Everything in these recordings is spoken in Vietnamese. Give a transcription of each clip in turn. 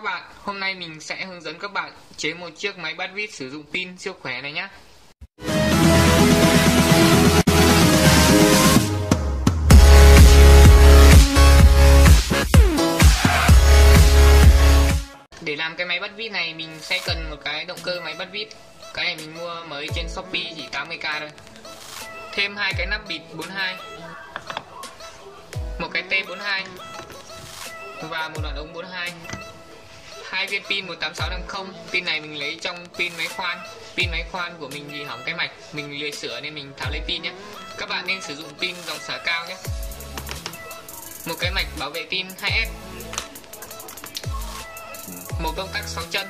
Các bạn. Hôm nay mình sẽ hướng dẫn các bạn chế một chiếc máy bắt vít sử dụng pin siêu khỏe này nhé. Để làm cái máy bắt vít này, mình sẽ cần một cái động cơ máy bắt vít. Cái này mình mua mới trên Shopee, chỉ 80k thôi. Thêm hai cái nắp bịt 42. Một cái T42 và một đoạn ống 42 hai viên pin 18650 pin này mình lấy trong pin máy khoan. Pin máy khoan của mình thì hỏng cái mạch. Mình lười sửa nên mình tháo lấy pin nhé. Các bạn nên sử dụng pin dòng xả cao nhé. Một cái mạch bảo vệ pin 2S một công tắc 6 chân.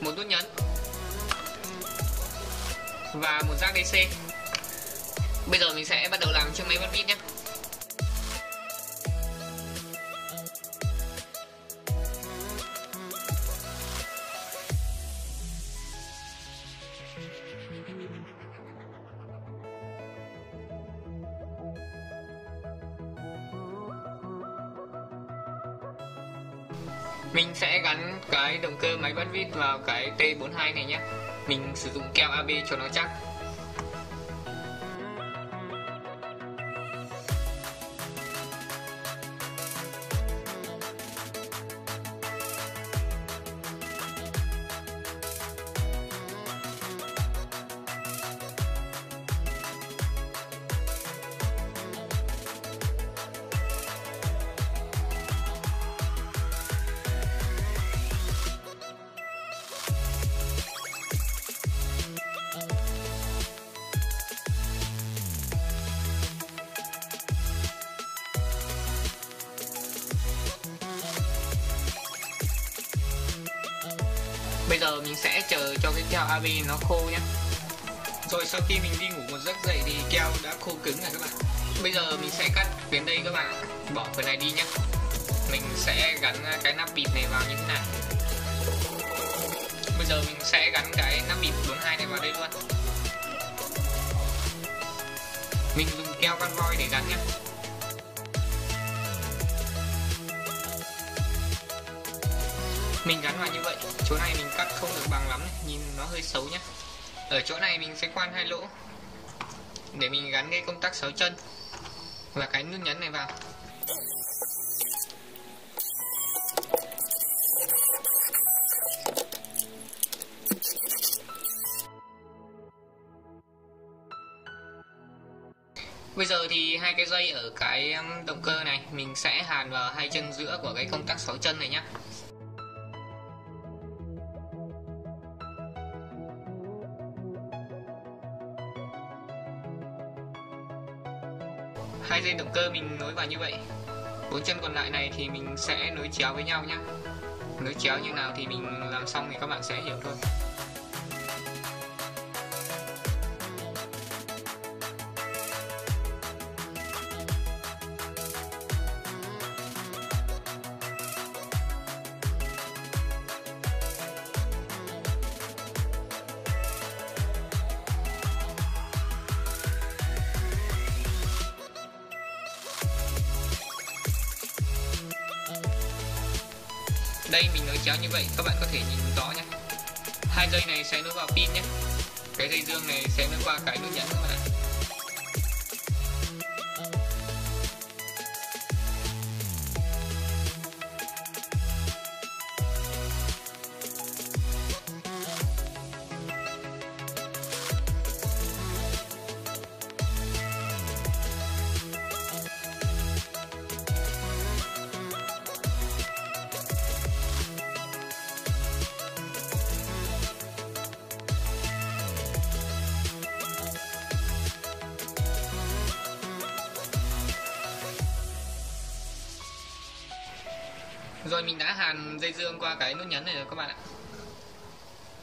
Một nút nhấn. Và một rác DC bây giờ mình sẽ bắt đầu làm chiếc máy bắt pin nhé. Mình sẽ gắn cái động cơ máy bắn vít vào cái T42 này nhé. Mình sử dụng keo AB cho nó chắc. Bây giờ mình sẽ chờ cho cái keo AB nó khô nhé Rồi sau khi mình đi ngủ một giấc dậy thì keo đã khô cứng rồi các bạn. Bây giờ mình sẽ cắt đến đây các bạn Bỏ phần này đi nhé Mình sẽ gắn cái nắp bịt này vào như thế này. Bây giờ mình sẽ gắn cái nắp bịt 42 này vào đây luôn. Mình dùng keo con voi để gắn nhé mình gắn vào như vậy. Chỗ này mình cắt không được bằng lắm này. nhìn nó hơi xấu nhé ở chỗ này mình sẽ khoan hai lỗ. Để mình gắn cái công tắc 6 chân và cái nút nhấn này vào. Bây giờ thì hai cái dây ở cái động cơ này mình sẽ hàn vào hai chân giữa của cái công tắc 6 chân này nhé hai dây động cơ mình nối vào như vậy. Bốn chân còn lại này thì mình sẽ nối chéo với nhau nhé nối chéo như nào thì mình làm xong thì các bạn sẽ hiểu thôi. Đây, mình nối chéo như vậy, các bạn có thể nhìn rõ nhé. Hai dây này sẽ nối vào pin nhé. Cái dây dương này sẽ nối qua cái nút nhấn các bạn ạ. Rồi mình đã hàn dây dương qua cái nút nhấn này rồi các bạn ạ.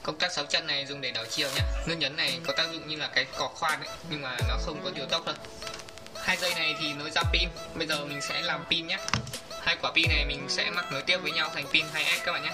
Công tắc 6 chân này dùng để đảo chiều nhé Nút nhấn này có tác dụng như là cái cò khoan ấy, nhưng mà nó không có điều tốc đâu. Hai dây này thì nối ra pin. Bây giờ mình sẽ làm pin nhé hai quả pin này mình sẽ mắc nối tiếp với nhau thành pin 2S các bạn nhé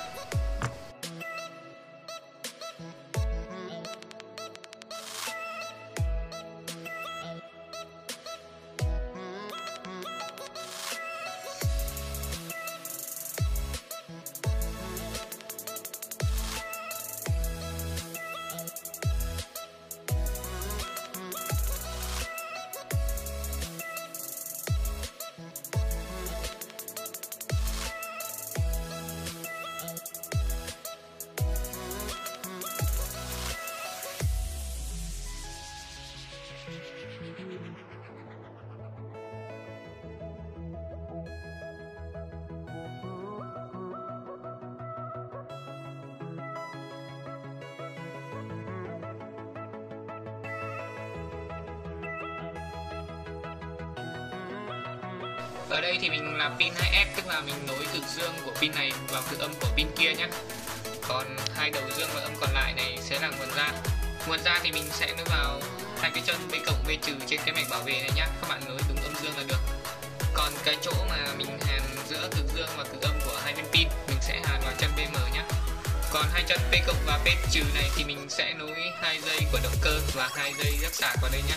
ở đây thì mình làm pin 2S tức là mình nối cực dương của pin này vào cực âm của pin kia nhé. Còn hai đầu dương và âm còn lại này sẽ là nguồn ra. Nguồn ra thì mình sẽ nối vào hai cái chân B cộng B trừ trên cái mạch bảo vệ này nhé. Các bạn nối đúng âm dương là được. Còn cái chỗ mà mình hàn giữa cực dương và cực âm của hai bên pin, mình sẽ hàn vào chân BM nhé. Còn hai chân P cộng và P trừ này thì mình sẽ nối hai dây của động cơ và hai dây rắc sạc vào đây nhé.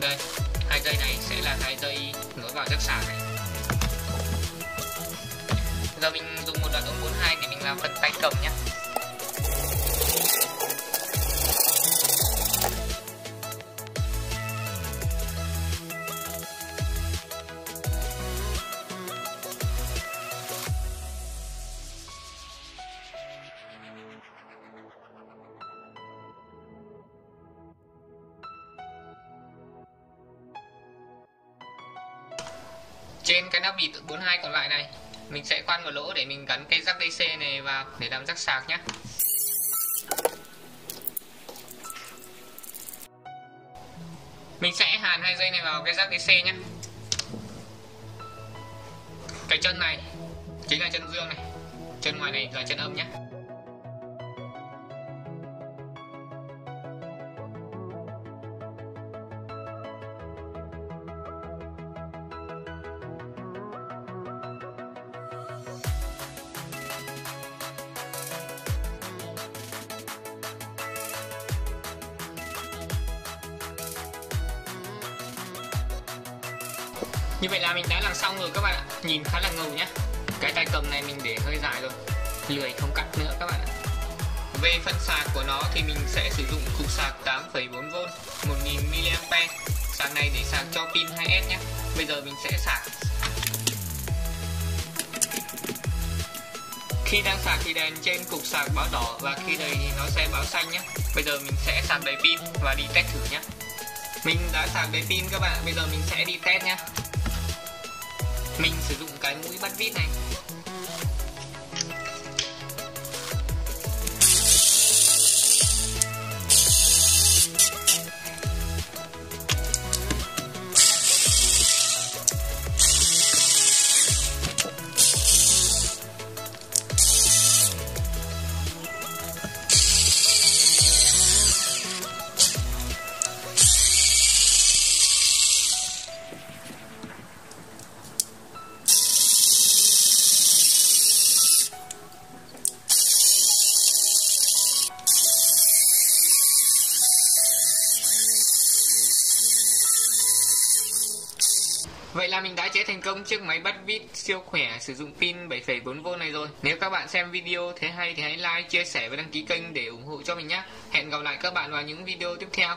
Đây, hai dây này sẽ là hai dây nối vào rắc sạc này. Giờ mình dùng một đoạn ống 42 để mình làm phần tay cầm nhé trên cái nắp bịt 42 còn lại này. Mình sẽ khoan một lỗ để mình gắn cái rắc DC này vào để làm rắc sạc nhé mình sẽ hàn hai dây này vào cái rắc DC nhé cái chân này chính là chân dương này. Chân ngoài này là chân âm nhé Như vậy là mình đã làm xong rồi các bạn ạ. Nhìn khá là ngầu nhá. Cái tay cầm này mình để hơi dài rồi. Lười không cắt nữa các bạn ạ. Về phần sạc của nó thì mình sẽ sử dụng cục sạc 8,4V 1000mAh Sạc này để sạc cho pin 2S nhé Bây giờ mình sẽ sạc. Khi đang sạc thì đèn trên cục sạc báo đỏ và khi đầy thì nó sẽ báo xanh nhé Bây giờ mình sẽ sạc đầy pin và đi test thử nhé Mình đã sạc đầy pin các bạn Bây giờ mình sẽ đi test nhé mình sử dụng cái mũi bắt vít này. Vậy là mình đã chế thành công chiếc máy bắt vít siêu khỏe sử dụng pin 7,4V này rồi. Nếu các bạn xem video thấy hay thì hãy like, chia sẻ và đăng ký kênh để ủng hộ cho mình nhé. Hẹn gặp lại các bạn vào những video tiếp theo.